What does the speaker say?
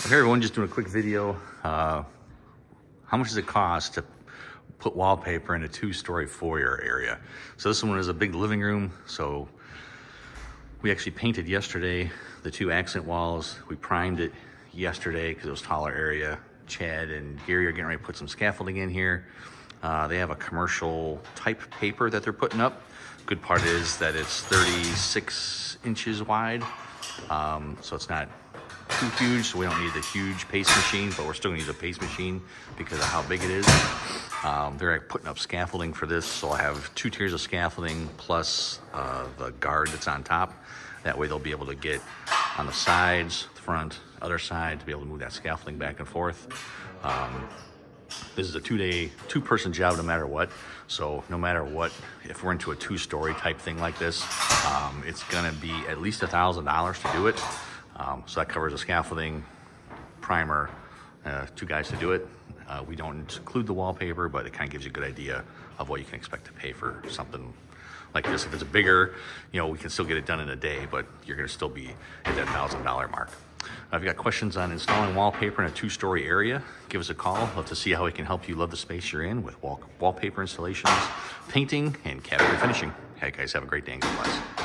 Okay, everyone, just doing a quick video. Uh, how much does it cost to put wallpaper in a two-story foyer area? So this one is a big living room. So we actually painted yesterday the two accent walls. We primed it yesterday because it was taller area. Chad and Gary are getting ready to put some scaffolding in here. Uh, they have a commercial type paper that they're putting up. Good part is that it's 36 inches wide. Um, so it's not too huge, so we don't need the huge paste machine, but we're still gonna use a paste machine because of how big it is. Um, they're putting up scaffolding for this, so I have two tiers of scaffolding plus uh, the guard that's on top. That way they'll be able to get on the sides, the front, other side, to be able to move that scaffolding back and forth. Um, this is a two-day, two-person job no matter what. So no matter what, if we're into a two-story type thing like this, um, it's gonna be at least a thousand dollars to do it. Um, so that covers the scaffolding, primer, uh, two guys to do it. Uh, we don't include the wallpaper, but it kind of gives you a good idea of what you can expect to pay for something like this. If it's a bigger, you know, we can still get it done in a day, but you're gonna still be at that thousand dollar mark. If you've got questions on installing wallpaper in a two-story area, give us a call. Love to see how we can help you love the space you're in with wall wallpaper installations, painting, and cabinet finishing. Hey guys, have a great day and God bless.